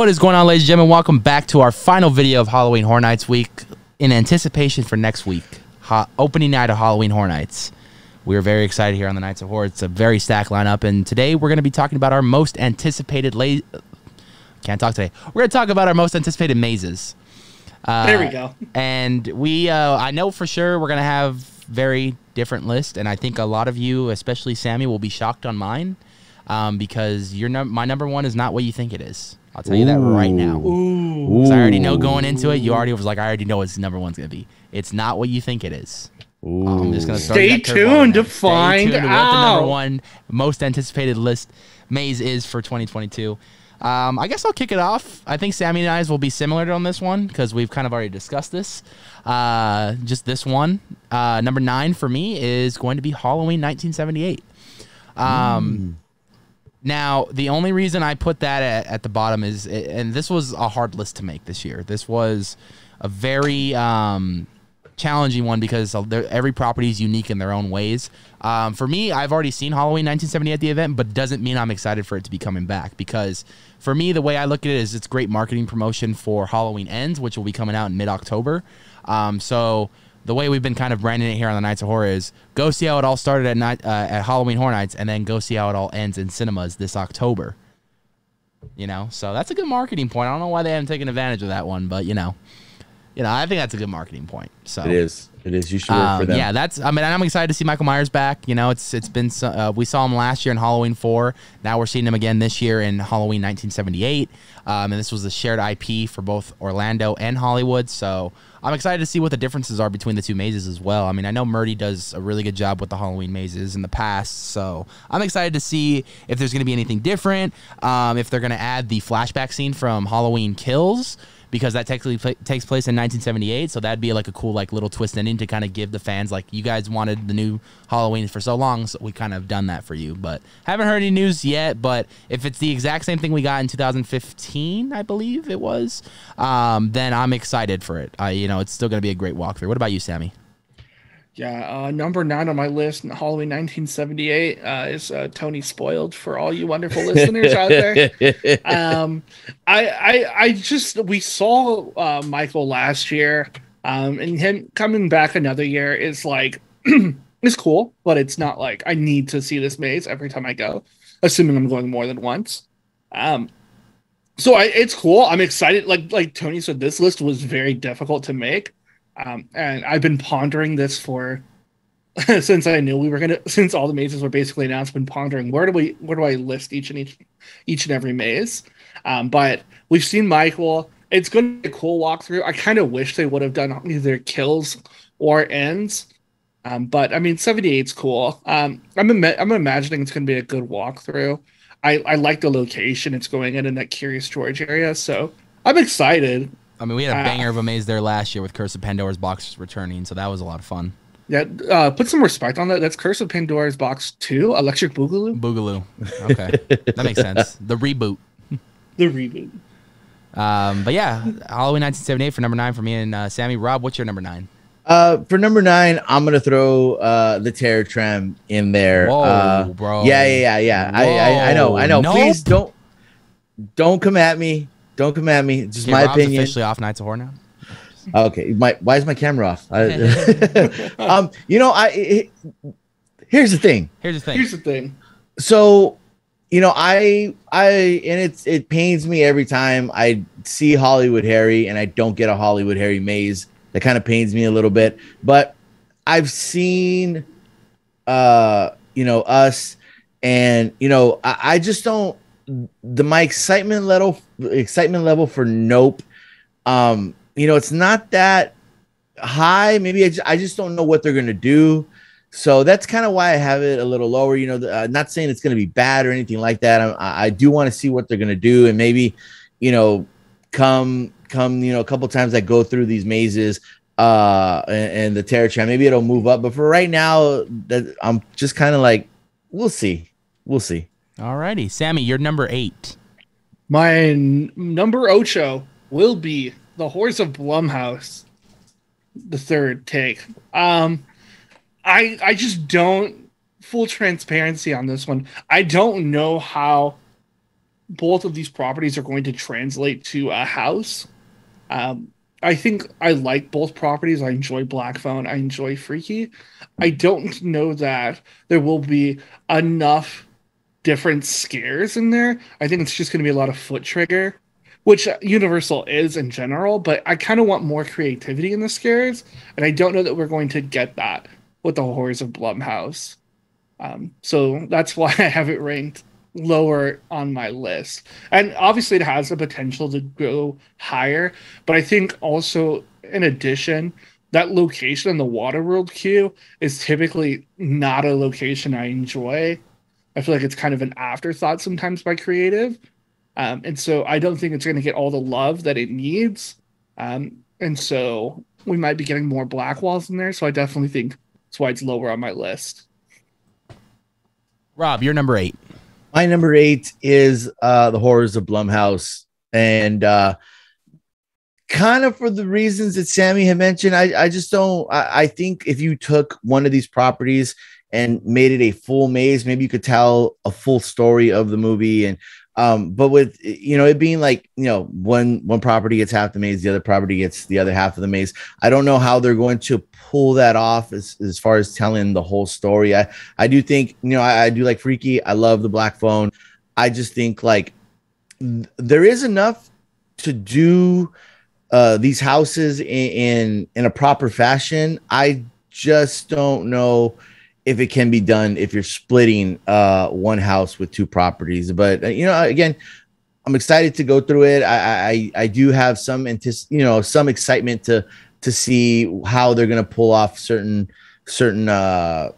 What is going on, ladies and gentlemen? Welcome back to our final video of Halloween Horror Nights week in anticipation for next week, ha- opening night of Halloween Horror Nights. We are very excited here on the Nights of Horror. It's a very stacked lineup, and today we're going to be talking about our most anticipated. La- Can't talk today. We're going to talk about our most anticipated mazes. Uh, There we go. And we, uh, I know for sure we're going to have very different lists, and I think a lot of you, especially Sammy, will be shocked on mine um, because your num- my number one is not what you think it is. I'll tell you that right now. Ooh. 'Cause I already know going into it, you already was like, I already know what number one's gonna be. It's not what you think it is. I'm just gonna Stay you that curveball tuned to find Stay tuned to what the number one most anticipated list maze is for 2022. Um, I guess I'll kick it off. I think Sammy and I's will be similar on this one because we've kind of already discussed this. Uh, just this one, uh, number nine for me is going to be Halloween 1978. Um, now, the only reason I put that at, at the bottom is, and this was a hard list to make this year. This was a very um, challenging one because every property is unique in their own ways. Um, for me, I've already seen Halloween 1970 at the event, but doesn't mean I'm excited for it to be coming back because for me, the way I look at it is it's great marketing promotion for Halloween Ends, which will be coming out in mid October. Um, so the way we've been kind of branding it here on the Nights of Horror is go see how it all started at night uh, at Halloween Horror Nights, and then go see how it all ends in cinemas this October. You know, so that's a good marketing point. I don't know why they haven't taken advantage of that one, but you know, you know, I think that's a good marketing point. So It is. It is. You should work for um, them. yeah, that's. I mean, I'm excited to see Michael Myers back. You know, it's it's been so- uh, we saw him last year in Halloween four. Now we're seeing him again this year in Halloween 1978. Um, and this was a shared IP for both Orlando and Hollywood. So I'm excited to see what the differences are between the two mazes as well. I mean, I know Murdy does a really good job with the Halloween mazes in the past. So I'm excited to see if there's going to be anything different. Um, if they're going to add the flashback scene from Halloween Kills because that technically takes place in 1978. So that'd be like a cool like little twist ending to kind of give the fans like you guys wanted the new Halloween for so long, so we kind of done that for you. But haven't heard any news yet. But if it's the exact same thing we got in 2015, I believe it was, um, then I'm excited for it. I you know it's still gonna be a great walkthrough. What about you, Sammy? Yeah, uh, number nine on my list, in Halloween 1978, uh, is uh, Tony Spoiled for all you wonderful listeners out there. Um, I, I, I just we saw uh, Michael last year, um, and him coming back another year is like it's cool, but it's not like I need to see this maze every time I go, assuming I'm going more than once. Um, so I, it's cool. I'm excited. Like like Tony said, this list was very difficult to make. Um, and I've been pondering this for since I knew we were gonna since all the mazes were basically announced. Been pondering where do we where do I list each and each each and every maze. Um, but we've seen Michael. It's going to be a cool walkthrough. I kind of wish they would have done either kills or ends. Um, but I mean, 78's cool. Um, I'm I'm imagining it's going to be a good walkthrough. I, I like the location it's going in in that Curious George area, so I'm excited. I mean, we had a Ah. banger of a maze there last year with Curse of Pandora's box returning, so that was a lot of fun. Yeah, uh, put some respect on that. That's Curse of Pandora's Box 2, Electric Boogaloo, Boogaloo. Okay, that makes sense. The reboot. the reboot. Um, but yeah, Halloween 1978 for number nine for me and uh, Sammy. Rob, what's your number nine? Uh, for number nine, I'm gonna throw uh the Terror Tram in there. Whoa, uh, bro. Yeah, yeah, yeah, yeah. I, I, I know, I know. Whoa, Please don't, don't come at me. Don't come at me. Just Okay, my Rob's opinion. officially off Nights of Horror now. Okay, my why is my camera off? I, um, you know, I it, here's the thing. Here's the thing. Here's the thing. so you know i i and it's it pains me every time i see hollywood harry and i don't get a hollywood harry maze that kind of pains me a little bit but i've seen uh you know us and you know i, I just don't the my excitement level excitement level for nope um you know it's not that high maybe i just, I just don't know what they're gonna do so that's kind of why I have it a little lower. You know, the, uh, not saying it's going to be bad or anything like that. I, I do want to see what they're going to do, and maybe, you know, come come you know a couple times I go through these mazes uh and, and the tram, maybe it'll move up. But for right now, that I'm just kind of like, we'll see, we'll see. Alrighty, Sammy, you're number eight. My number ocho will be the Horrors of Blumhouse, the third take. Um, I I just don't full transparency on this one. I don't know how both of these properties are going to translate to a house. Um, I think I like both properties. I enjoy Black Phone. I enjoy Freaky. I don't know that there will be enough different scares in there. I think it's just going to be a lot of foot trigger, which Universal is in general, but I kind of want more creativity in the scares. And I don't know that we're going to get that with the horrors of Blumhouse. Um, so that's why I have it ranked lower on my list. And obviously, it has the potential to go higher. But I think also, in addition, that location in the Waterworld queue is typically not a location I enjoy. I feel like it's kind of an afterthought sometimes by creative. Um, and so I don't think it's going to get all the love that it needs. Um, and so we might be getting more black walls in there. So I definitely think that's why it's lower on my list. Rob, you're number eight. My number eight is uh, the horrors of Blumhouse, and uh, kind of for the reasons that Sammy had mentioned. I, I just don't. I, I think if you took one of these properties and made it a full maze, maybe you could tell a full story of the movie and um, but with you know it being like you know one one property gets half the maze, the other property gets the other half of the maze. I don't know how they're going to pull that off as, as far as telling the whole story. I I do think you know I, I do like Freaky. I love the Black Phone. I just think like th- there is enough to do uh, these houses in, in in a proper fashion. I just don't know if it can be done if you're splitting uh one house with two properties. But uh, you know again i'm excited to go through it. I i, I do have some antici- you know some excitement to to see how they're going to pull off certain certain uh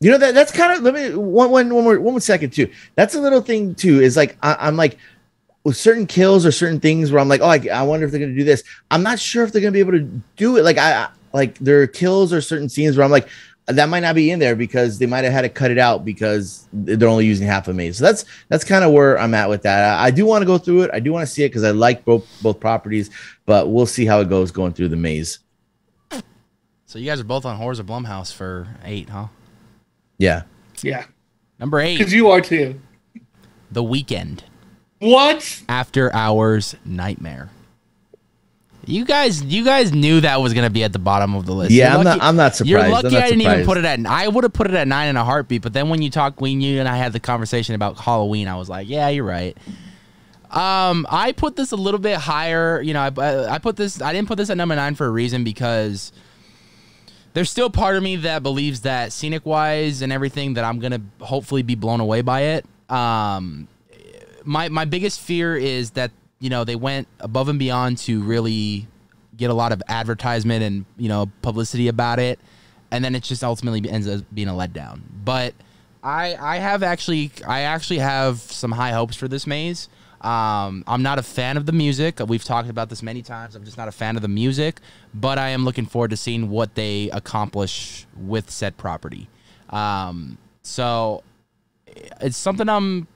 you know that that's kind of let me one one one more one more second too. That's a little thing too is like I, i'm like with certain kills or certain things where i'm like oh i, I wonder if they're going to do this. I'm not sure if they're going to be able to do it. Like i like there are kills or certain scenes where i'm like that might not be in there because they might have had to cut it out because they're only using half a maze. So that's that's kind of where I'm at with that. I, I do want to go through it. I do want to see it because I like both both properties, but we'll see how it goes going through the maze. So you guys are both on Horrors of Blumhouse for eight, huh? Yeah. Yeah. Number eight. Because you are too. The Weeknd. What? After Hours Nightmare. You guys, you guys knew that was gonna be at the bottom of the list. Yeah, I'm not. I'm not surprised. You're lucky I didn't surprised. even put it at. I would have put it at nine in a heartbeat. But then when you talk, when you and I had the conversation about Halloween, I was like, yeah, you're right. Um, I put this a little bit higher. You know, I, I put this. I didn't put this at number nine for a reason because there's still part of me that believes that scenic wise and everything that I'm gonna hopefully be blown away by it. Um, my my biggest fear is that you know they went above and beyond to really get a lot of advertisement and you know publicity about it, and then it just ultimately ends up being a letdown. But I I have actually I actually have some high hopes for this maze. Um, I'm not a fan of the music. We've talked about this many times. I'm just not a fan of the music, but I am looking forward to seeing what they accomplish with said property. Um, so it's something I'm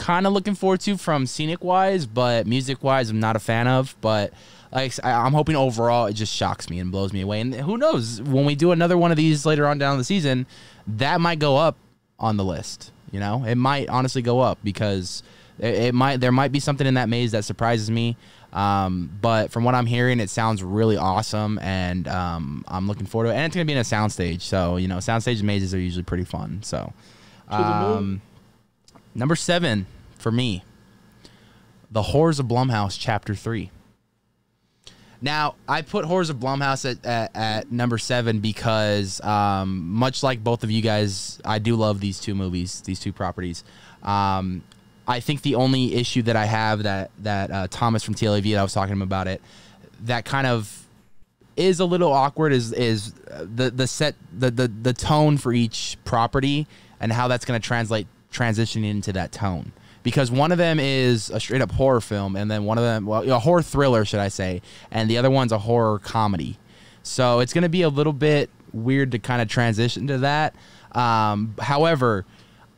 kind of looking forward to from scenic wise, but music wise, I'm not a fan of. But like I- I'm hoping overall, it just shocks me and blows me away. And who knows when we do another one of these later on down the season, that might go up on the list. You know, it might honestly go up because it, it might there might be something in that maze that surprises me. Um, but from what I'm hearing, it sounds really awesome, and um, I'm looking forward to it. And it's gonna be in a soundstage, so you know, soundstage mazes are usually pretty fun. So, um, number seven for me, The Horrors of Blumhouse, Chapter Three. Now, I put Horrors of Blumhouse at, at, at number seven because, um, much like both of you guys, I do love these two movies, these two properties. Um, I think the only issue that I have that that uh, Thomas from TLAV, and I was talking to him about it, that kind of is a little awkward is is the the set the the, the tone for each property and how that's going to translate transition into that tone. Because one of them is a straight up horror film and then one of them well a horror thriller should I say and the other one's a horror comedy. So it's going to be a little bit weird to kind of transition to that. Um, however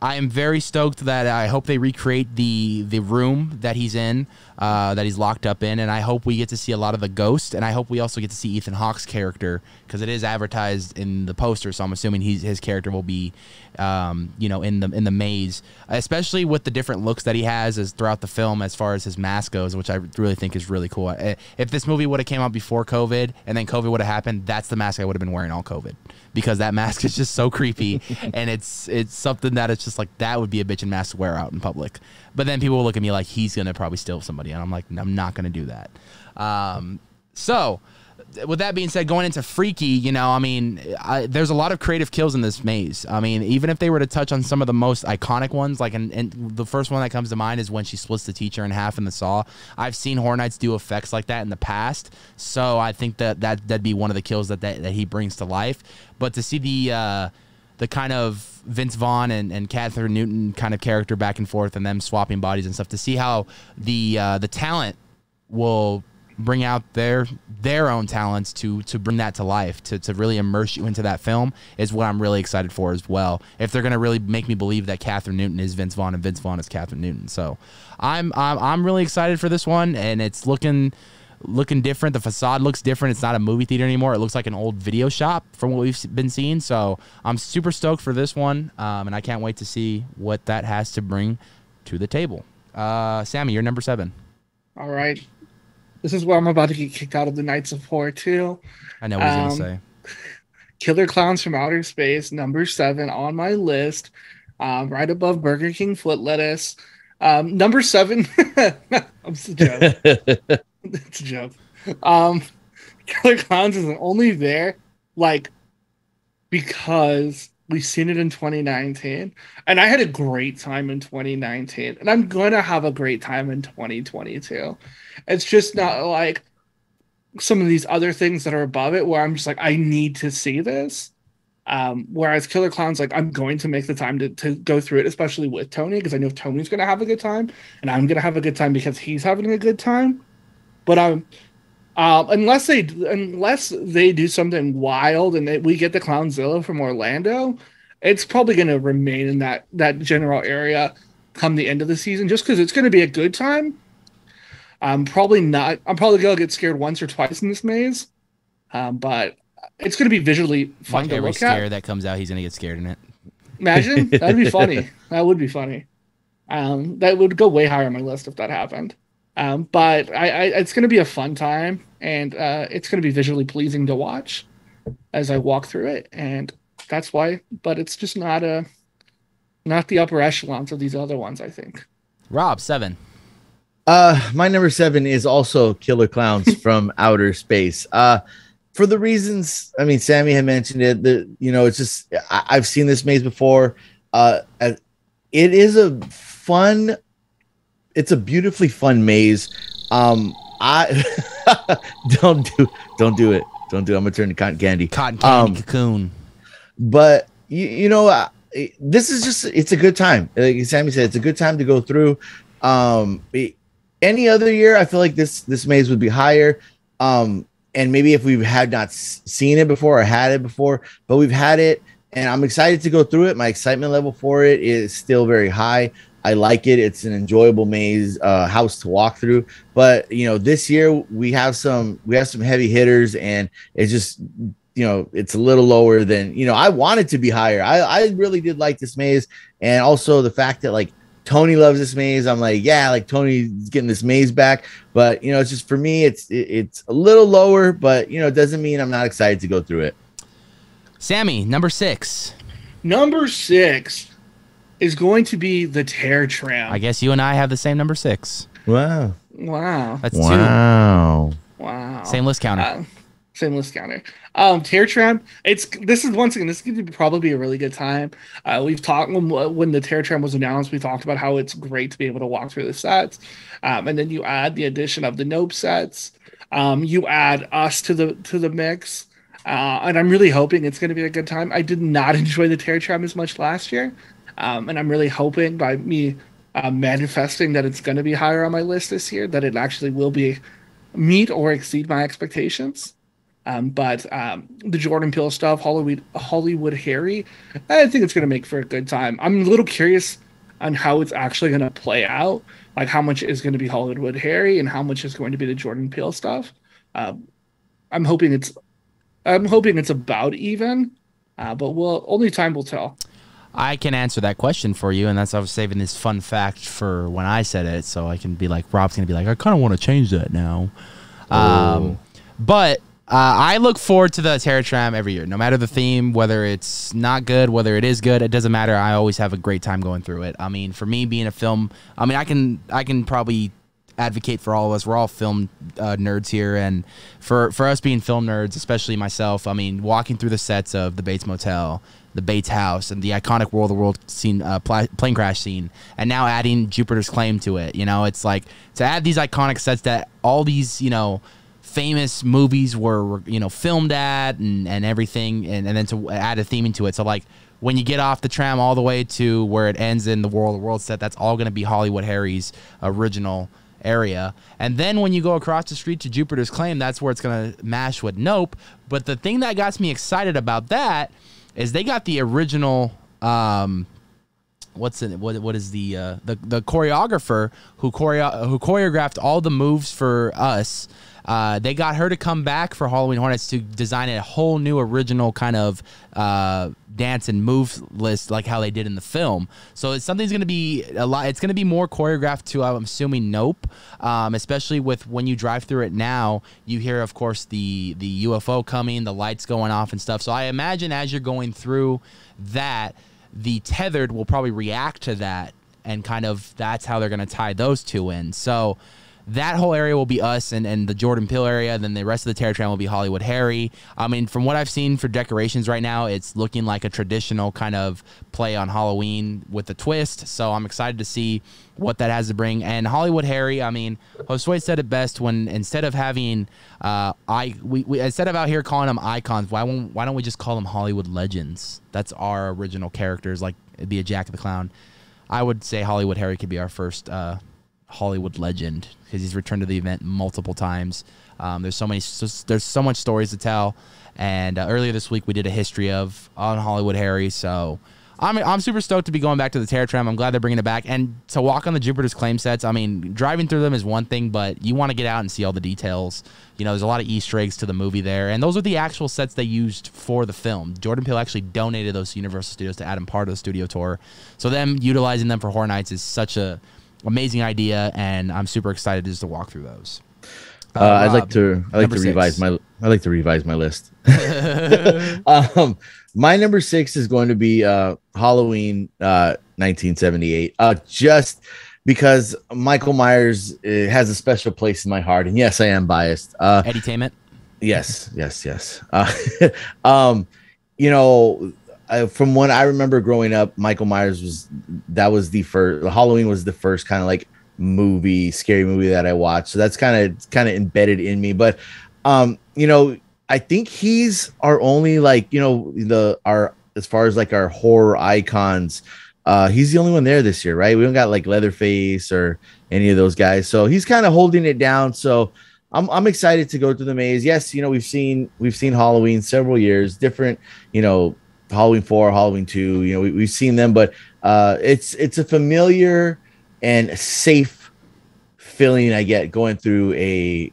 I am very stoked that I hope they recreate the the room that he's in, uh, that he's locked up in, and I hope we get to see a lot of the ghost, and I hope we also get to see Ethan Hawke's character because it is advertised in the poster, so I'm assuming he's his character will be, um, you know, in the in the maze, especially with the different looks that he has as throughout the film as far as his mask goes, which I really think is really cool. If this movie would have came out before COVID and then COVID would have happened, that's the mask I would have been wearing all COVID because that mask is just so creepy and it's it's something that it's just like that would be a bitchin' mask to wear out in public. But then people will look at me like he's gonna probably steal somebody, and I'm like, I'm not gonna do that. Um, so with that being said, going into Freaky, you know, I mean, I, there's a lot of creative kills in this maze. I mean, even if they were to touch on some of the most iconic ones, like, and, the first one that comes to mind is when she splits the teacher in half in the saw. I've seen Horror Nights do effects like that in the past, so I think that, that that'd be one of the kills that, that, that he brings to life. But to see the uh, the kind of Vince Vaughn and, and Kathryn Newton kind of character back and forth and them swapping bodies and stuff, to see how the uh, the talent will bring out their their own talents to to bring that to life to, to really immerse you into that film is what I'm really excited for as well. If they're gonna really make me believe that Kathryn Newton is Vince Vaughn and Vince Vaughn is Kathryn Newton, so I'm I'm I'm really excited for this one, and it's looking looking different. The facade looks different. It's not a movie theater anymore. It looks like an old video shop from what we've been seeing. So I'm super stoked for this one, um, and I can't wait to see what that has to bring to the table. Uh, Sammy, you're number seven. All right. This is where I'm about to get kicked out of the Nights of Horror too. I know what um, he's gonna say. Killer Klowns from Outer Space, number seven on my list, um, right above Burger King foot lettuce. Um, number seven, I'm just a joke. it's a joke. Um, Killer Klowns is only there like because we've seen it in 2019 and i had a great time in 2019 and i'm going to have a great time in 2022 it's just not like some of these other things that are above it where I'm just like, I need to see this. Um, whereas Killer Klowns, like, I'm going to make the time to, to go through it, especially with Tony, because I know Tony's going to have a good time, and I'm going to have a good time because he's having a good time. But um, unless they unless they do something wild and they, we get the Klownzilla from Orlando, it's probably going to remain in that that general area come the end of the season, just because it's going to be a good time I'm probably not. I'm probably gonna get scared once or twice in this maze, um, but it's gonna be visually fun to look scare at. that comes out, he's gonna get scared in it. Imagine that'd be funny. that would be funny. Um, that would go way higher on my list if that happened. Um, but I, I, it's gonna be a fun time, and uh, it's gonna be visually pleasing to watch as I walk through it, and that's why. But it's just not a not the upper echelons of these other ones. I think. Rob seven. Uh, my number seven is also Killer Klowns from Outer Space. Uh, for the reasons, I mean, Sammy had mentioned it. That you know, it's just I, have seen this maze before. Uh, it is a fun. It's a beautifully fun maze. Um, I don't do don't do it. Don't do. It. I'm gonna turn to cotton candy. Cotton candy um, cocoon. But you, you know, uh, this is just it's a good time. Like Sammy said, it's a good time to go through. Um, it, any other year, I feel like this this maze would be higher. Um, and maybe if we had not seen it before or had it before, but we've had it, and I'm excited to go through it. My excitement level for it is still very high. I like it. It's an enjoyable maze uh, house to walk through. But you know, this year we have some we have some heavy hitters, and it's just you know it's a little lower than you know I wanted to be higher. I I really did like this maze, and also the fact that like Tony loves this maze. I'm like, yeah, like Tony's getting this maze back. But you know, it's just for me, it's it, it's a little lower, but you know, it doesn't mean I'm not excited to go through it. Sammy, number six. Number six is going to be the Terror Tram. I guess you and I have the same number six. Wow. Wow. That's wow. two. Wow. Same list counter. Uh, same list counter. Um, Terror Tram. It's this is once again. This is going to probably be a really good time. Uh, we've talked when, when the Terror Tram was announced. We talked about how it's great to be able to walk through the sets, um, and then you add the addition of the Nope sets. Um, you add us to the to the mix, uh, and I'm really hoping it's going to be a good time. I did not enjoy the Terror Tram as much last year, um, and I'm really hoping by me uh, manifesting that it's going to be higher on my list this year that it actually will be meet or exceed my expectations. Um, but um, the Jordan Peele stuff, Hollywood Hollywood Harry, I think it's going to make for a good time. I'm a little curious on how it's actually going to play out, like how much is going to be Hollywood Harry and how much is going to be the Jordan Peele stuff. Um, I'm hoping it's I'm hoping it's about even, uh, but we'll only time will tell. I can answer that question for you, and that's I was saving this fun fact for when I said it, so I can be like Rob's gonna be like, I kind of want to change that now. Um, but uh, I look forward to the Terror Tram every year, no matter the theme, whether it's not good, whether it is good, it doesn't matter. I always have a great time going through it. I mean, for me, being a film, I mean, I can I can probably advocate for all of us. We're all film uh, nerds here, and for for us being film nerds, especially myself, I mean, walking through the sets of the Bates Motel, the Bates House, and the iconic World of the World scene, uh, pla- plane crash scene, and now adding Jupiter's Claim to it. You know, it's like to add these iconic sets that all these you know famous movies were you know filmed at and, and everything and, and then to add a theme into it so like when you get off the tram all the way to where it ends in the world of the world set that's all going to be hollywood harry's original area. And then when you go across the street to jupiter's claim that's where it's going to mash with nope. But the thing that got me excited about that is they got the original um, what's it? What what is the uh, the the choreographer who choreo- who choreographed all the moves for us? Uh, they got her to come back for Halloween Horror Nights to design a whole new original kind of uh, dance and move list, like how they did in the film. So it's something's going to be a lot. It's going to be more choreographed to, I'm assuming, Nope. Um, especially with when you drive through it now, you hear, of course, the the UFO coming, the lights going off and stuff. So I imagine as you're going through that, the tethered will probably react to that, and kind of that's how they're going to tie those two in. So that whole area will be us and, and the Jordan Peele area. Then the rest of the Terror Tram will be Hollywood Harry. I mean, from what I've seen for decorations right now, it's looking like a traditional kind of play on Halloween with a twist. So I'm excited to see what that has to bring. And Hollywood Harry, I mean, Josue said it best when instead of having uh, I we, we instead of out here calling them icons, why won't why don't we just call them Hollywood legends? That's our original characters. Like it'd be a Jack of the Clown. I would say Hollywood Harry could be our first uh, Hollywood legend because he's returned to the event multiple times. Um, there's so many, so, there's so much stories to tell. And uh, earlier this week we did a history of on Hollywood Harry. So I'm I'm super stoked to be going back to the Terror Tram. I'm glad they're bringing it back and to walk on the Jupiter's Claim sets. I mean, driving through them is one thing, but you want to get out and see all the details. You know, there's a lot of Easter eggs to the movie there, and those are the actual sets they used for the film. Jordan Peele actually donated those to Universal Studios to add them part of the studio tour. So them utilizing them for Horror Nights is such a amazing idea, and I'm super excited just to walk through those. Uh, I'd like to I like to revise six. my I like to revise my list. um, my number six is going to be uh, Halloween uh, 1978. Uh, just because Michael Myers uh, has a special place in my heart, and yes, I am biased. Uh, yes, yes, yes. Uh, um, you know, From when I remember growing up, Michael Myers was that was the first. Halloween was the first kind of like movie, scary movie that I watched. So that's kind of kind of embedded in me. But um, you know, I think he's our only like you know the our as far as like our horror icons. Uh, he's the only one there this year, right? We don't got like Leatherface or any of those guys, so he's kind of holding it down. So I'm I'm excited to go through the maze. Yes, you know we've seen we've seen Halloween several years, different, you know, Halloween four, Halloween two. You know we, we've seen them, but uh, it's it's a familiar and safe feeling I get going through a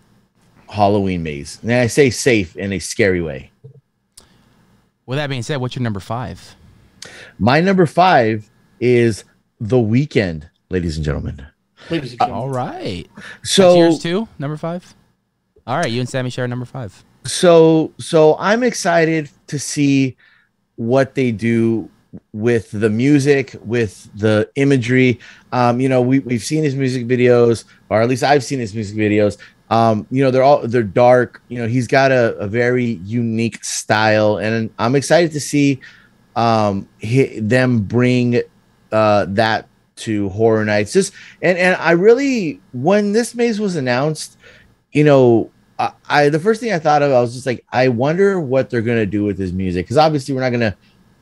Halloween maze. And I say safe in a scary way. With that being said, what's your number five? My number five is The Weeknd, ladies and gentlemen. Ladies and gentlemen. All right. That's So yours too. Number five. All right, you and Sammy share number five. so so i'm excited to see what they do with the music with the imagery. Um you know we, we've seen his music videos or at least i've seen his music videos. Um you know they're all they're dark. You know he's got a, a very unique style and i'm excited to see um hi- them bring uh that to horror nights. Just and and i really when this maze was announced you know I, I the first thing I thought of, I was just like, I wonder what they're gonna do with his music because obviously we're not gonna,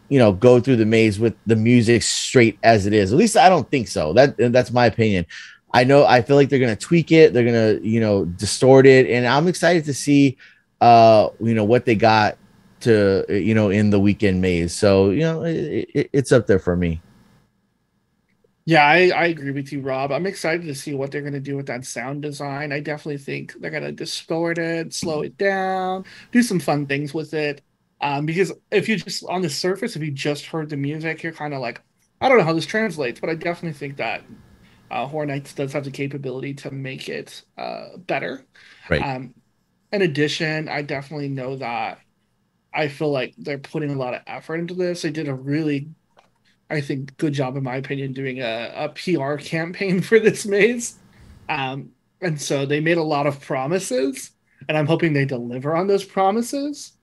you know, go through the maze with the music straight as it is. At least I don't think so. That that's my opinion. I know I feel like they're gonna tweak it, they're gonna you know distort it, and I'm excited to see uh, you know, what they got to, you know, in the Weeknd maze. So, you know, it, it, it's up there for me. Yeah, I, I agree with you, Rob. I'm excited to see what they're going to do with that sound design. I definitely think they're going to distort it, slow it down, do some fun things with it. Um, because if you just on the surface, if you just heard the music, you're kind of like, I don't know how this translates, but I definitely think that uh, Horror Nights does have the capability to make it uh, better. Right. Um, in addition, I definitely know that I feel like they're putting a lot of effort into this. They did a really I think, good job, in my opinion, doing a, a PR campaign for this maze. Um, and so they made a lot of promises, and I'm hoping they deliver on those promises.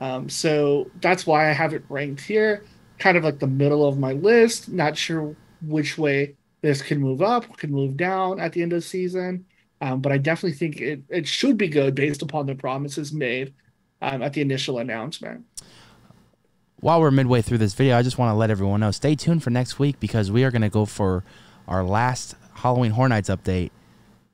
Um, so that's why I have it ranked here, kind of like the middle of my list. Not sure which way this can move up, can move down at the end of the season. Um, but I definitely think it, it should be good based upon the promises made um, at the initial announcement while we're midway through this video, I just want to let everyone know stay tuned for next week because we are going to go for our last Halloween Horror Nights update.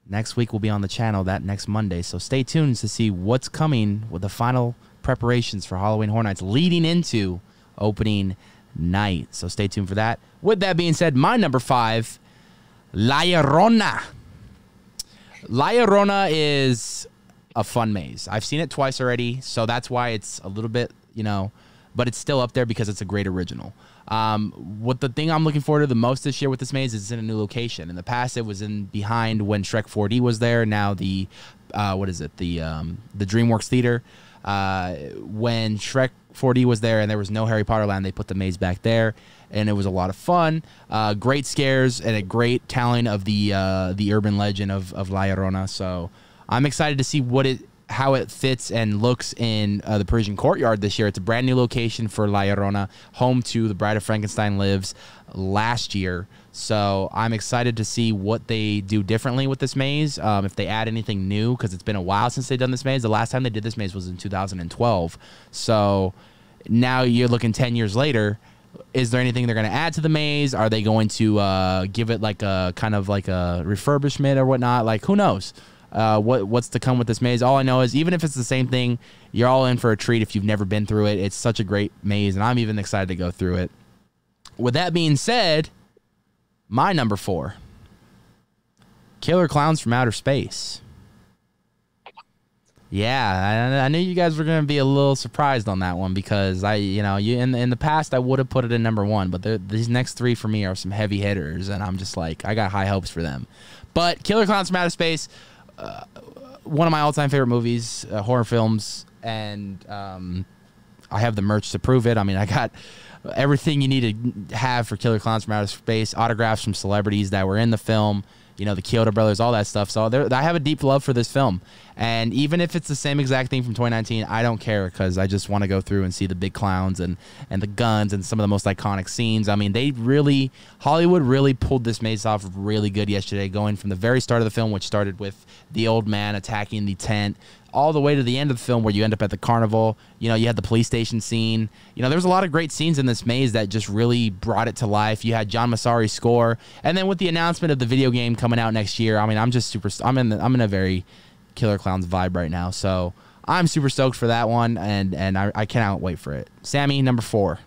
Next week will be on the channel that next Monday. So stay tuned to see what's coming with the final preparations for Halloween Horror Nights leading into opening night. So stay tuned for that. With that being said, my number five, La Llorona. La Llorona is a fun maze. I've seen it twice already, so that's why it's a little bit, you know, but it's still up there because it's a great original. Um, what the thing I'm looking forward to the most this year with this maze is it's in a new location. In the past, it was in behind when Shrek 4D was there. Now the uh, what is it? The um, the DreamWorks Theater. Uh, when Shrek 4D was there and there was no Harry Potter land, they put the maze back there, and it was a lot of fun. Uh, great scares and a great telling of the uh, the urban legend of of La Llorona. So I'm excited to see what it how it fits and looks in uh, the Parisian Courtyard this year. It's a brand new location for La Llorona, home to the Bride of Frankenstein lives last year. So I'm excited to see what they do differently with this maze. Um, if they add anything new, because it's been a while since they've done this maze. The last time they did this maze was in 2012. So now you're looking 10 years later. Is there anything they're going to add to the maze? Are they going to uh, give it like a kind of like a refurbishment or whatnot? Like who knows? Uh, what what's to come with this maze. All I know is even if it's the same thing, you're all in for a treat if you've never been through it. It's such a great maze, and I'm even excited to go through it. With that being said, my number four, Killer Klowns from Outer Space. Yeah, I, I knew you guys were going to be a little surprised on that one because I, you know, you in in the past I would have put it in number one, but these next three for me are some heavy hitters, and I'm just like I got high hopes for them. But Killer Klowns from Outer Space, uh, one of my all-time favorite movies, uh, horror films, and um, I have the merch to prove it. I mean, I got everything you need to have for Killer Klowns from Outer Space, autographs from celebrities that were in the film, you know, the Chiodo brothers, all that stuff. So I have a deep love for this film. And even if it's the same exact thing from 2019, I don't care because I just want to go through and see the big clowns and, and the guns and some of the most iconic scenes. I mean, they really, Hollywood really pulled this maze off really good yesterday, going from the very start of the film, which started with the old man attacking the tent, all the way to the end of the film where you end up at the carnival. You know, you had the police station scene. You know, there was a lot of great scenes in this maze that just really brought it to life. You had John Massari's score, and then with the announcement of the video game coming out next year, I mean, I'm just super. I'm in. The, I'm in a very Killer Klowns vibe right now, so I'm super stoked for that one, and and I, I cannot wait for it. Sammy, number four.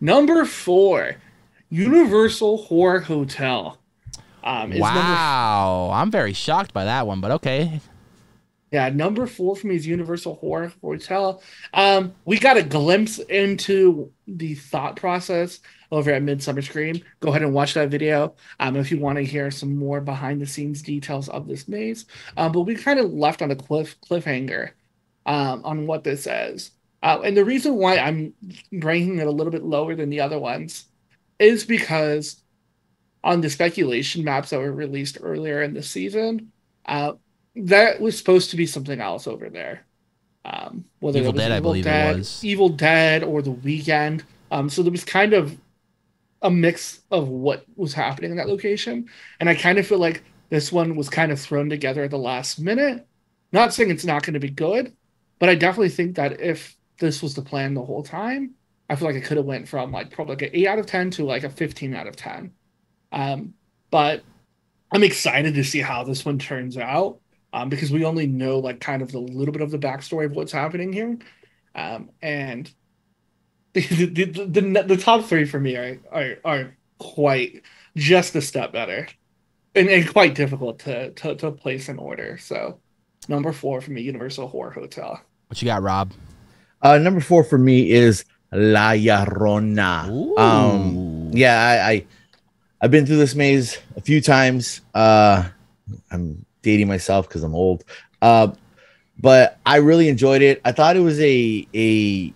Number four, Universal Horror Hotel. Um, wow. I'm very shocked by that one, but okay. Yeah, number four for me is Universal Horror Hotel. Um, we got a glimpse into the thought process over at Midsummer Scream. Go ahead and watch that video um, if you want to hear some more behind the scenes details of this maze. Um, but we kind of left on a cliff cliffhanger um, on what this is. Uh, and the reason why I'm ranking it a little bit lower than the other ones is because on the speculation maps that were released earlier in the season, uh, that was supposed to be something else over there. Um, whether Evil Dead, Evil I believe Dead, it was Evil Dead or The Weeknd. Um, so there was kind of a mix of what was happening in that location, and I kind of feel like this one was kind of thrown together at the last minute. Not saying it's not going to be good, but I definitely think that if this was the plan the whole time, I feel like it could have went from like probably like an eight out of ten to like a fifteen out of ten. Um, but I'm excited to see how this one turns out. Um, because we only know like kind of the little bit of the backstory of what's happening here. Um, and the, the, the, the, the top three for me are, are, are quite just a step better and, and quite difficult to, to, to place in order. So number four for me, Universal Horror Hotel. What you got, Rob? Uh, number four for me is La Llorona. Um, yeah, I, I I've been through this maze a few times. Uh, I'm dating myself because I'm old. Uh, but I really enjoyed it. I thought it was a a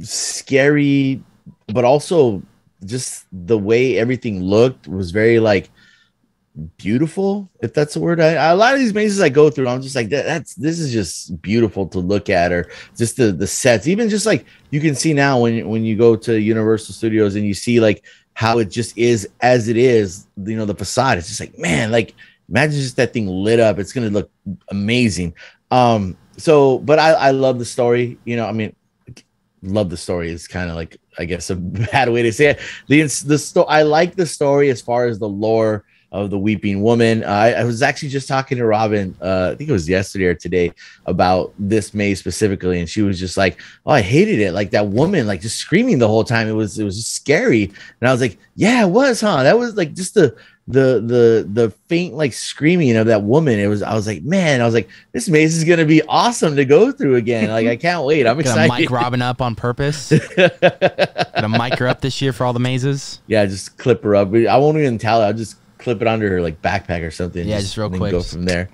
scary, but also just the way everything looked was very like beautiful, if that's the word. I, a lot of these mazes I go through, I'm just like that, that's this is just beautiful to look at, or just the the sets, even just like you can see now when when you go to Universal Studios and you see like how it just is as it is, you know, the facade. It's just like man, like imagine just that thing lit up. It's gonna look amazing. Um, so but I I love the story. You know, I mean, love the story is kind of like I guess a bad way to say it. The the story I like the story as far as the lore of the weeping woman. Uh, I, I, was actually just talking to Robin, uh, I think it was yesterday or today, about this May specifically, and she was just like, "Oh, I hated it. Like that woman, like just screaming the whole time. It was it was scary." And I was like, "Yeah, it was, huh? That was like just the." The the the faint like screaming of that woman it was i was like man i was like this maze is gonna be awesome to go through again like i can't wait i'm excited mic robin up on purpose gonna mic her up this year for all the mazes yeah just clip her up i won't even tell her i'll just clip it under her like backpack or something. Yeah, just, just real quick. Go from there.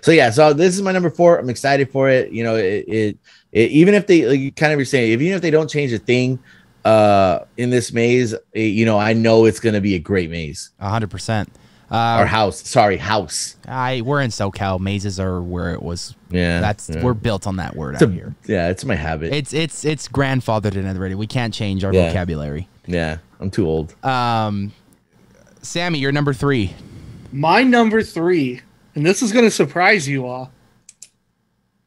So yeah, so this is my number four. I'm excited for it. You know, it, it, it even if they like you kind of you're saying, if even if they don't change a thing uh in this maze, you know, I know it's gonna be a great maze. hundred percent. Uh, or house, sorry, house. I we're in SoCal. Mazes are where it was. Yeah, that's yeah. we're built on that word it's out a, here. Yeah, it's my habit. It's it's it's grandfathered in already. We can't change our Yeah. vocabulary. yeah, I'm too old. Um, Sammy, you're number three. My number three, and this is going to surprise you all,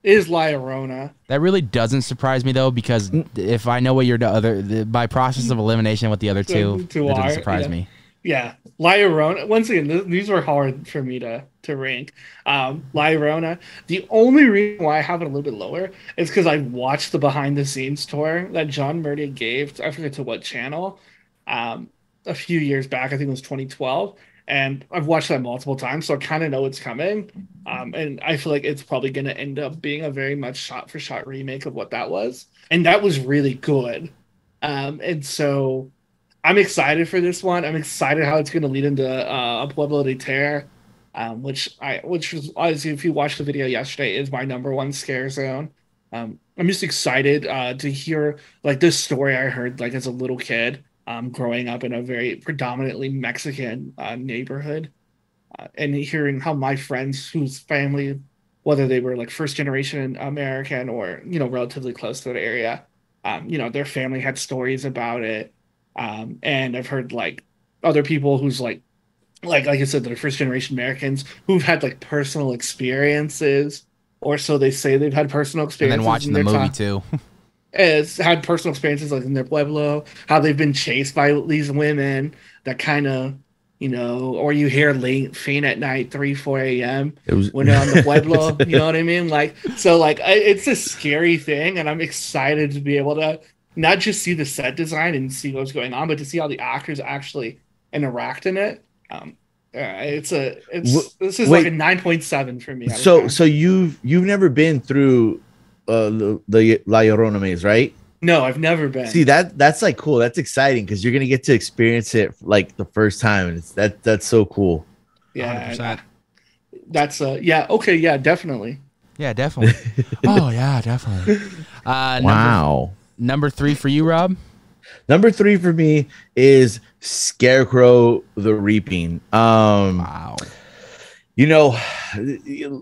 is La Llorona. That really doesn't surprise me though, because if I know what your other the, by process of elimination, what the other two, The it two doesn't surprise yeah. me. Yeah, La Llorona. Once again, th- these were hard for me to to rank. Um, La Llorona. The only reason why I have it a little bit lower is because I watched the behind the scenes tour that John Murdy gave. I forget to what channel. Um, a few years back, I think it was 2012, and I've watched that multiple times, so I kind of know what's coming. Um, and I feel like it's probably going to end up being a very much shot for shot remake of what that was, and that was really good. Um, and so I'm excited for this one. I'm excited how it's going to lead into uh, Pueblo de Terra, um, which I, which was obviously, if you watched the video yesterday, is my number one scare zone. Um, I'm just excited uh, to hear like this story I heard like as a little kid, um, growing up in a very predominantly Mexican uh, neighborhood, uh, and hearing how my friends whose family, whether they were like first generation American or you know relatively close to the area, um, you know their family had stories about it um, and I've heard like other people who's like like like I said, they're first generation Americans who've had like personal experiences, or so they say they've had personal And experiences. then watching the movie time- too. has had personal experiences like in their pueblo, how they've been chased by these women that kind of, you know, or you hear late faint at night, three, four a.m. It was when they're on the pueblo. you know what I mean? Like, so like I, it's a scary thing, and I'm excited to be able to not just see the set design and see what's going on, but to see how the actors actually interact in it. Um, uh, it's a it's this is wait. like a nine point seven for me. so so you've you've never been through uh the, the La Llorona maze, right? no, I've never been. See that that's like cool. That's exciting because you're gonna get to experience it like the first time, and it's that that's so cool. yeah, 100%. that's uh yeah okay yeah definitely. Yeah, definitely. oh yeah, definitely. Uh, number, number three for you, Rob. Number three for me is Scarecrow the Reaping. Um, Wow. You know,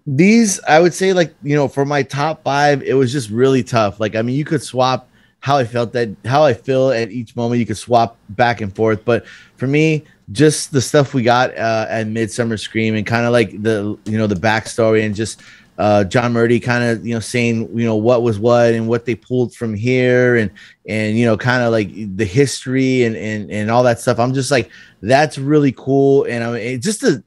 these I would say like you know for my top five, it was just really tough. Like I mean, you could swap how I felt that how I feel at each moment. You could swap back and forth, but for me, just the stuff we got uh, at Midsummer Scream and kind of like the you know the backstory and just uh, John Murdy kind of you know saying you know what was what and what they pulled from here and and you know kind of like the history and and and all that stuff. I'm just like that's really cool and I mean just the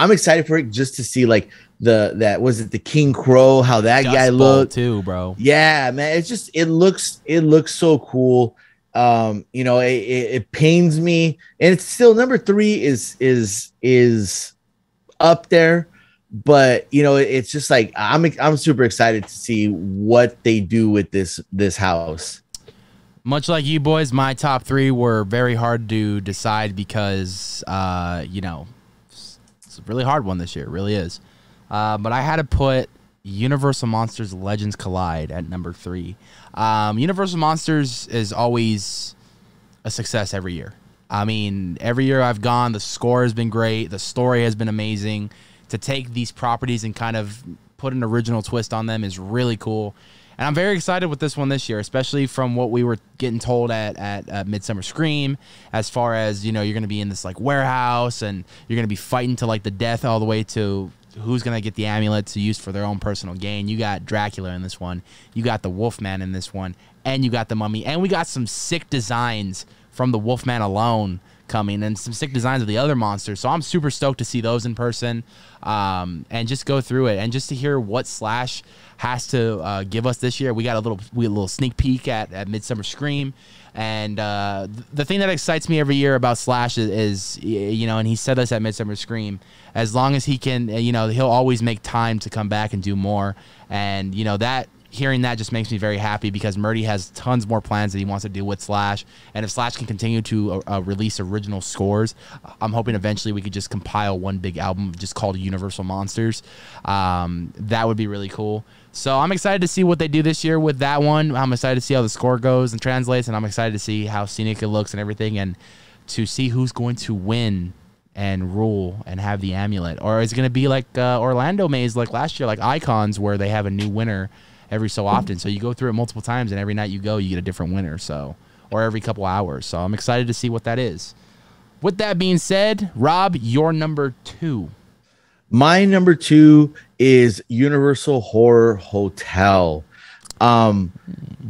I'm excited for it just to see like the that was it the King Crow how that Dust guy looked. too, bro. Yeah, man, it's just it looks it looks so cool. Um, you know, it, it, it pains me, and it's still number three is is is up there, but you know, it's just like I'm I'm super excited to see what they do with this this house. Much like you boys, my top three were very hard to decide because, uh, you know, really hard one this year. It really is. Uh, but I had to put Universal Monsters Legends Collide at number three. Um, Universal Monsters is always a success every year. I mean, every year I've gone, the score has been great, the story has been amazing. To take these properties and kind of put an original twist on them is really cool. And I'm very excited with this one this year, especially from what we were getting told at, at, Midsummer Scream, as far as, you know, you're going to be in this like warehouse and you're going to be fighting to like the death all the way to who's going to get the amulet to use for their own personal gain. You got Dracula in this one, you got the Wolfman in this one, and you got the Mummy, and we got some sick designs from the Wolfman alone coming and some sick designs of the other monsters. So I'm super stoked to see those in person um, and just go through it and just to hear what Slash has to uh, give us this year. We got a little we a little sneak peek at, at Midsummer Scream. And uh, th- the thing that excites me every year about Slash is, is, you know, and he said this at Midsummer Scream, as long as he can, you know, he'll always make time to come back and do more. And, you know, that hearing that just makes me very happy because Murdy has tons more plans that he wants to do with Slash. And if Slash can continue to uh, uh, release original scores, I'm hoping eventually we could just compile one big album just called Universal Monsters. Um, that would be really cool. So I'm excited to see what they do this year with that one. I'm excited to see how the score goes and translates, and I'm excited to see how scenic it looks and everything, and to see who's going to win and rule and have the amulet, or is it going to be like uh, Orlando Maze like last year, like Icons, where they have a new winner every so often. So you go through it multiple times, and every night you go, you get a different winner. So, or every couple hours. So I'm excited to see what that is. With that being said, Rob, your number two. My number two is Universal Horror Hotel. Um,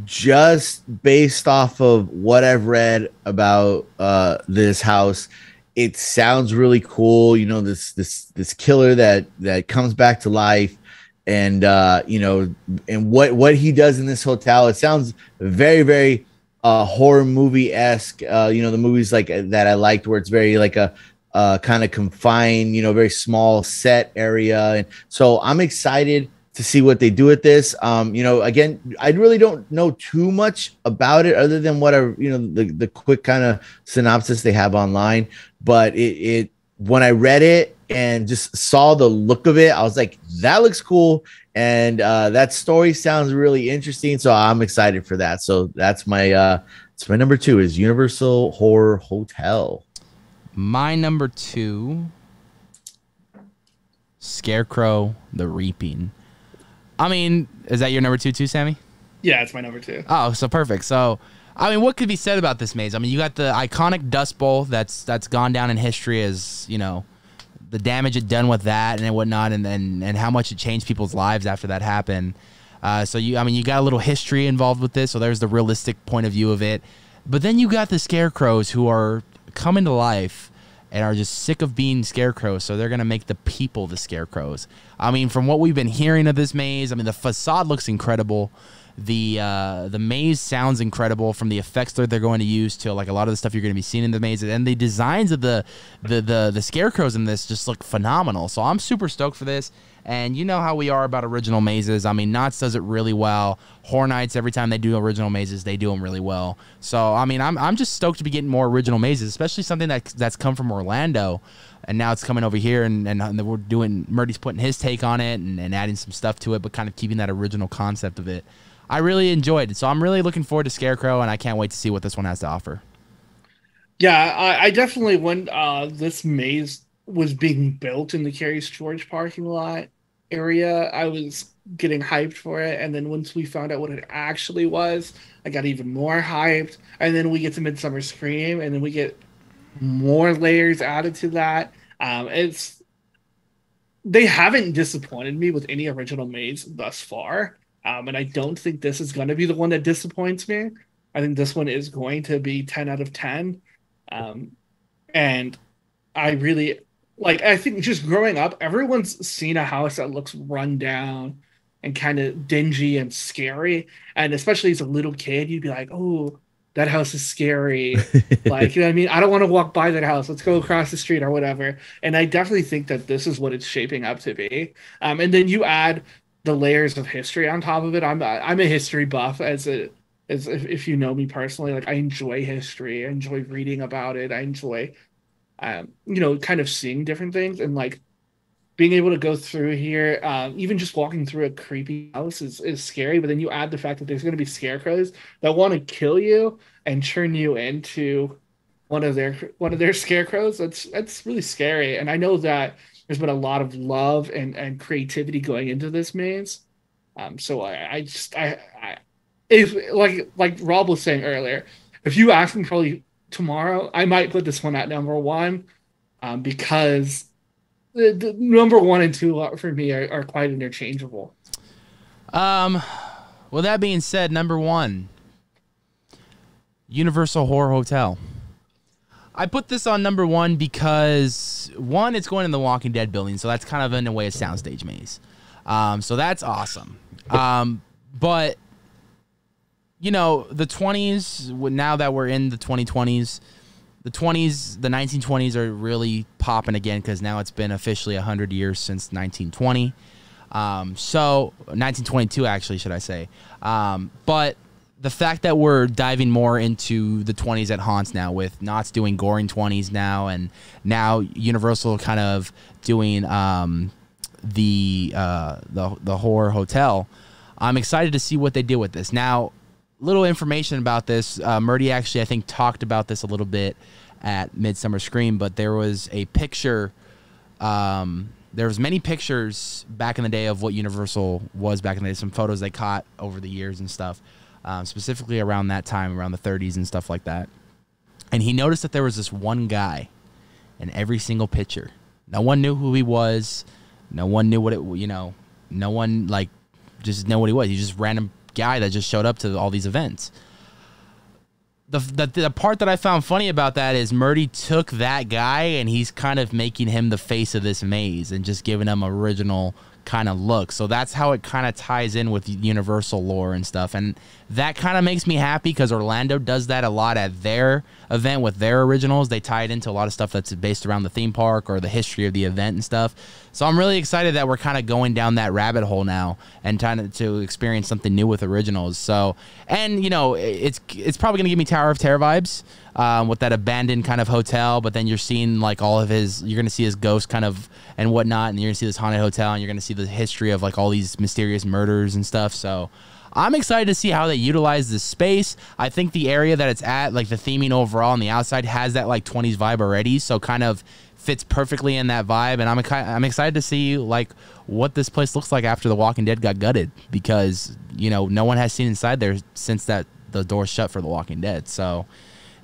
just based off of what I've read about uh, this house, it sounds really cool. You know, this this this killer that that comes back to life, and uh, you know, and what what he does in this hotel. It sounds very very uh, horror movie esque. Uh, you know, the movies like that I liked, where it's very like a uh, kind of confined, you know, very small set area. And so I'm excited to see what they do with this. Um, you know, again, I really don't know too much about it other than what I, you know, the, the quick kind of synopsis they have online. But it, it, when I read it and just saw the look of it, I was like, that looks cool. And uh, that story sounds really interesting. So I'm excited for that. So that's my, uh, it's my number two is Universal Horror Hotel. My number two, Scarecrow the Reaping. I mean, is that your number two too, Sammy? Yeah, it's my number two. Oh, so perfect. So, I mean, what could be said about this maze? I mean, you got the iconic Dust Bowl that's that's gone down in history as you know the damage it done with that and whatnot, and and, and how much it changed people's lives after that happened. Uh, so you, I mean, you got a little history involved with this. So there's the realistic point of view of it, but then you got the scarecrows who are coming to life and are just sick of being scarecrows. So they're gonna make the people the scarecrows. I mean, from what we've been hearing of this maze, I mean, the facade looks incredible. The uh, the maze sounds incredible from the effects that they're going to use to like a lot of the stuff you're going to be seeing in the maze, and the designs of the the the the scarecrows in this just look phenomenal. So I'm super stoked for this. And you know how we are about original mazes. I mean, Knott's does it really well. Horror Nights, every time they do original mazes, they do them really well. So, I mean, I'm, I'm just stoked to be getting more original mazes, especially something that, that's come from Orlando. And now it's coming over here, and, and we're doing, Murdy's putting his take on it and, and adding some stuff to it, but kind of keeping that original concept of it. I really enjoyed it. So, I'm really looking forward to Scarecrow, and I can't wait to see what this one has to offer. Yeah, I, I definitely when uh, this maze was being built in the Curious George parking lot area, I was getting hyped for it. And then once we found out what it actually was, I got even more hyped. And then we get to Midsummer Scream, and then we get more layers added to that. Um, it's they haven't disappointed me with any original maze thus far. Um, and I don't think this is going to be the one that disappoints me. I think this one is going to be 10 out of 10. Um, and I really like I think just growing up, everyone's seen a house that looks run down and kind of dingy and scary. And especially as a little kid, you'd be like, "Oh, that house is scary." like, you know what I mean? I don't want to walk by that house. Let's go across the street or whatever. And I definitely think that this is what it's shaping up to be. Um, and then you add the layers of history on top of it. I'm I'm a history buff as a as if, if you know me personally. Like I enjoy history. I enjoy reading about it. I enjoy um, you know, kind of seeing different things and like being able to go through here, um, even just walking through a creepy house is, is scary. But then you add the fact that there's going to be scarecrows that want to kill you and turn you into one of their one of their scarecrows. That's that's really scary. And I know that there's been a lot of love and, and creativity going into this maze. Um, so I, I just I, I if like like Rob was saying earlier, if you ask me probably tomorrow, I might put this one at number one um, because the, the, number one and two for me are, are quite interchangeable. Um, well, that being said, number one, Universal Horror Hotel. I put this on number one because one, it's going in the Walking Dead building, so that's kind of in a way a soundstage maze. Um, so that's awesome. Um, but you know, the 20s, now that we're in the 2020s, the 20s, the 1920s are really popping again because now it's been officially 100 years since 1920. Um, so, 1922, actually, should I say. Um, but the fact that we're diving more into the 20s at haunts now with Knott's doing goring 20s now and now Universal kind of doing um, the, uh, the the horror hotel. I'm excited to see what they do with this. Now, little information about this. Uh, Murdy actually, I think, talked about this a little bit at Midsummer Scream, but there was a picture. Um, there was many pictures back in the day of what Universal was back in the day. Some photos they caught over the years and stuff, um, specifically around that time, around the 30s and stuff like that. And he noticed that there was this one guy in every single picture. No one knew who he was. No one knew what it. You know, no one like just know what he was. He's just random guy that just showed up to all these events. The, the, the part that I found funny about that is Murdy took that guy and he's kind of making him the face of this maze and just giving him original kind of look. So that's how it kind of ties in with Universal lore and stuff. And that kind of makes me happy because Orlando does that a lot at their event with their originals. They tie it into a lot of stuff that's based around the theme park or the history of the event and stuff. So I'm really excited that we're kind of going down that rabbit hole now and trying to experience something new with originals. So, and you know, it's it's probably gonna give me Tower of Terror vibes um, with that abandoned kind of hotel. But then you're seeing like all of his, you're gonna see his ghost kind of and whatnot, and you're gonna see this haunted hotel, and you're gonna see the history of like all these mysterious murders and stuff. So. I'm excited to see how they utilize this space. I think the area that it's at, like the theming overall on the outside, has that like 20s vibe already. So kind of fits perfectly in that vibe. And I'm I'm excited to see like what this place looks like after The Walking Dead got gutted because you know no one has seen inside there since that the door shut for The Walking Dead. So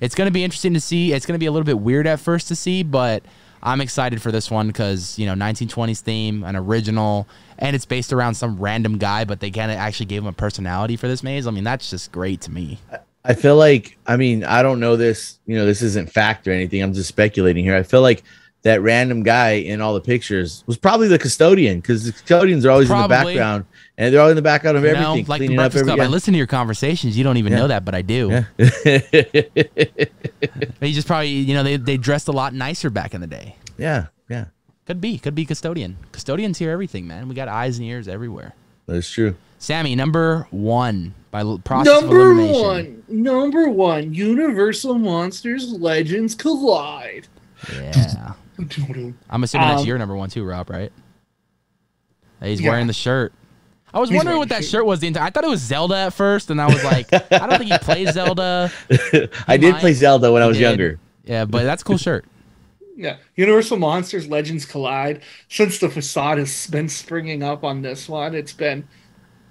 it's going to be interesting to see. It's going to be a little bit weird at first to see, but I'm excited for this one because you know 1920s theme, an original, and it's based around some random guy, but they kind of actually gave him a personality for this maze. I mean, that's just great to me. I feel like, I mean, I don't know this. You know, this isn't fact or anything. I'm just speculating here. I feel like that random guy in all the pictures was probably the custodian because the custodians are always probably. in the background and they're all in the background of you everything, know, like cleaning up everything. I listen to your conversations. You don't even yeah. know that, but I do. Yeah. he just probably, you know, they, they dressed a lot nicer back in the day. Yeah, yeah. Could be, could be custodian. Custodians hear everything, man. We got eyes and ears everywhere. That's true. Sammy, number one by process number of elimination. one, number one. Universal Monsters Legends Collide. Yeah. I'm assuming that's um, your number one too, Rob. Right? He's yeah. wearing the shirt. I was He's wondering what that shirt. shirt was the entire. I thought it was Zelda at first, and I was like, I don't think he plays Zelda. He I did play Zelda when I was did. younger. Yeah, but that's a cool shirt. Yeah, Universal Monsters Legends Collide. Since the facade has been springing up on this one, it's been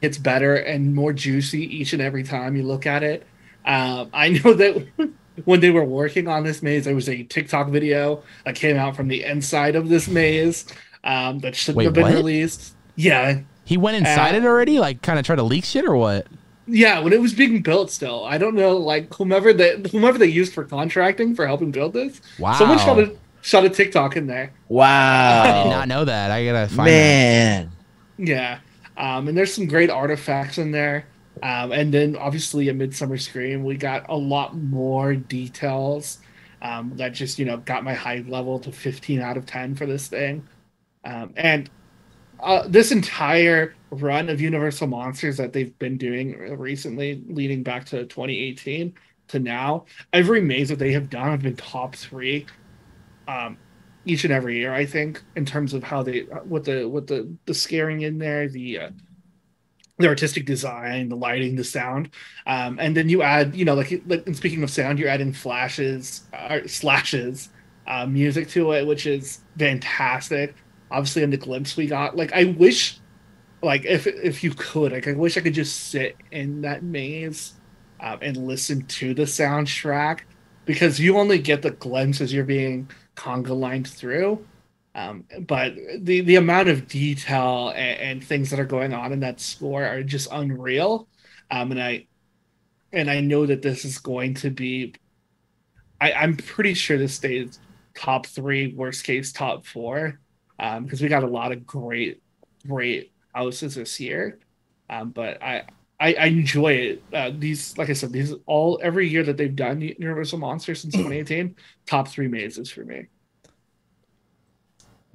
it's better and more juicy each and every time you look at it. Um, I know that when they were working on this maze, there was a TikTok video that came out from the inside of this maze um, that shouldn't Wait, have been what? released. Yeah. He went inside uh, it already, like kind of try to leak shit or what? Yeah, when it was being built still. I don't know, like whomever that whomever they used for contracting for helping build this. Wow. Someone shot a shot a TikTok in there. Wow. I did not know that. I gotta find Man. Yeah. Um, and there's some great artifacts in there. Um, and then obviously a Midsummer Scream, we got a lot more details um, that just, you know, got my high level to 15 out of 10 for this thing. Um, and uh, this entire run of Universal Monsters that they've been doing recently, leading back to 2018 to now, every maze that they have done have been top three. Um, each and every year, I think, in terms of how they, what the, what the, the scaring in there, the, uh, the artistic design, the lighting, the sound, um, and then you add, you know, like, like and speaking of sound, you're adding flashes, uh, Slash's, uh, music to it, which is fantastic. Obviously, in the glimpse we got, like, I wish, like, if if you could, like, I wish I could just sit in that maze um, and listen to the soundtrack because you only get the glimpse as you're being conga lined through. Um, but the the amount of detail and, and, things that are going on in that score are just unreal. Um, and I and I know that this is going to be. I, I'm pretty sure this stays top three, worst case top four, because um, we got a lot of great, great houses this year. Um, but I, I, I enjoy it. Uh, these, like I said, these all every year that they've done Universal Monsters since 2018, top three mazes for me.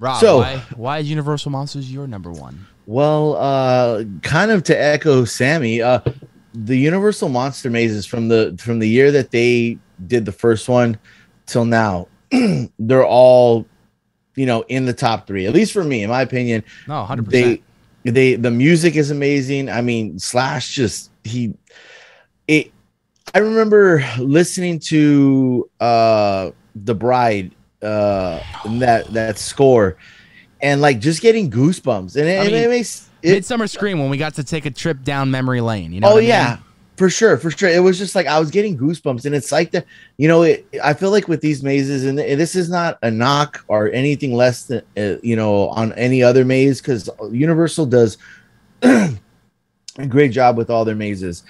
Rob, so, why, why is Universal Monsters your number one? Well, uh, kind of to echo Sammy, uh, the Universal Monster mazes from the from the year that they did the first one till now, they're all, you know, in the top three. At least for me, in my opinion. No, hundred percent. They they the music is amazing. I mean, Slash just he it. I remember listening to uh the Bride uh that that score. And like just getting goosebumps. And it, I mean, it makes it, midsummer scream when we got to take a trip down memory lane you know oh yeah. mean? for sure for sure. It was just like i was getting goosebumps. And it's like the you know it, i feel like with these mazes and this is not a knock or anything less than uh, you know on any other maze because universal does a great job with all their mazes.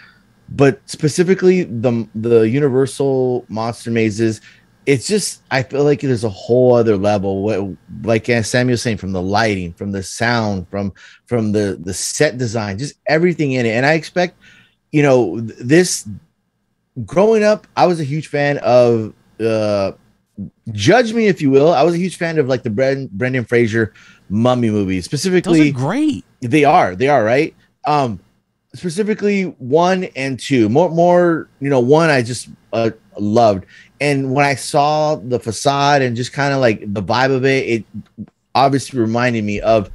But specifically the the universal monster mazes it's just I feel like there's a whole other level. What like Samuel saying, from the lighting, from the sound, from from the the set design, just everything in it. And I expect, you know, this growing up, I was a huge fan of uh judge me if you will. I was a huge fan of like the Brendan, Brendan Fraser mummy movies, specifically great. They are, they are right. Um specifically one and two more more you know one i just uh, loved and when I saw the facade and just kind of like the vibe of it, it obviously reminded me of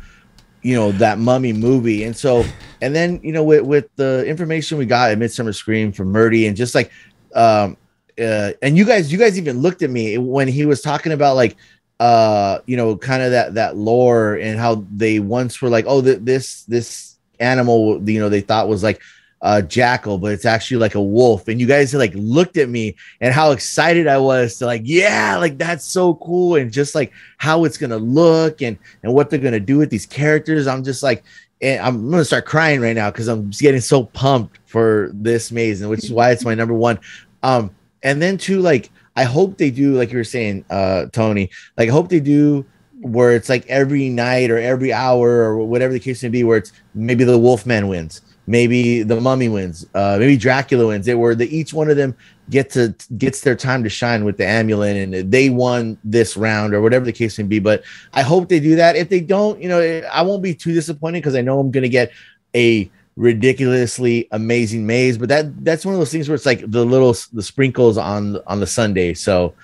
you know that mummy movie. And so, and then you know with with the information we got at Midsummer Scream from Murdy and just like um uh and you guys you guys even looked at me when he was talking about like uh you know kind of that that lore and how they once were like oh th- this this animal you know they thought was like uh, jackal, but it's actually like a wolf. And you guys like looked at me and how excited I was to like, yeah, like that's so cool. And just like how it's gonna look and and what they're gonna do with these characters. I'm just like, and I'm gonna start crying right now because I'm getting so pumped for this maze, and which is why it's my number one. Um, and then too, like I hope they do, like you were saying, uh, Tony, like I hope they do where it's like every night or every hour or whatever the case may be, where it's maybe the Wolfman wins maybe the mummy wins. Uh maybe dracula wins. It where the each one of them get to gets their time to shine with the amulet and they won this round or whatever the case may be. But i hope they do that. If they don't you know i won't be too disappointed because i know i'm gonna get a ridiculously amazing maze. But that that's one of those things where it's like the little the sprinkles on on the sundae. So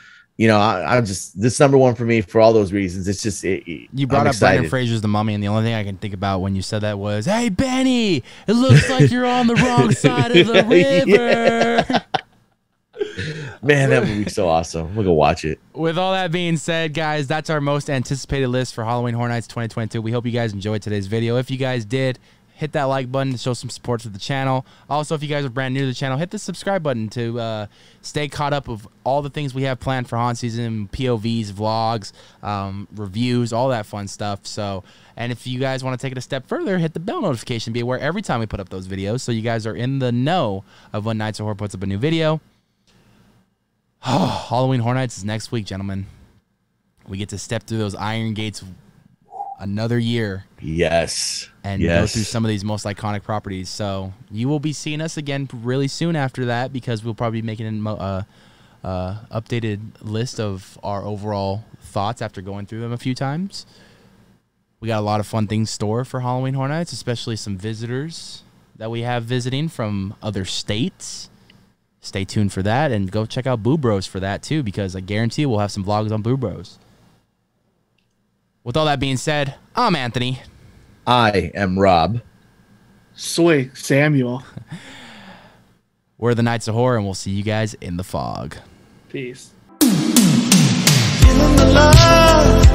you know, I, I just this number one for me for all those reasons. It's just it, you brought I'm up excited. Brendan Fraser's The Mummy, and the only thing I can think about when you said that was, "Hey Beni, it looks like you're on the wrong side of the river." Man, that movie's so awesome. Gonna go watch it. With all that being said, guys, that's our most anticipated list for Halloween Horror Nights 2022. We hope you guys enjoyed today's video. If you guys did, hit that like button to show some support to the channel. Also, if you guys are brand new to the channel, hit the subscribe button to uh, stay caught up of all the things we have planned for haunt season, POVs, vlogs, um, reviews, all that fun stuff. So, and if you guys want to take it a step further, hit the bell notification, be aware every time we put up those videos, so you guys are in the know of when Nights of Horror puts up a new video. Halloween Horror Nights is next week, gentlemen. We get to step through those iron gates another year Yes. and go through some of these most iconic properties. So you will be seeing us again really soon after that because we'll probably be making a uh, uh, updated list of our overall thoughts after going through them a few times. We got a lot of fun things store for Halloween Horror Nights, especially some visitors that we have visiting from other states. Stay tuned for that and go check out Boo Bros for that too because I guarantee we'll have some vlogs on Boo Bros. With all that being said, I'm Anthony. I am Rob. Soy Samuel. We're the Nights of Horror, and we'll see you guys in the fog. Peace. Feeling the love.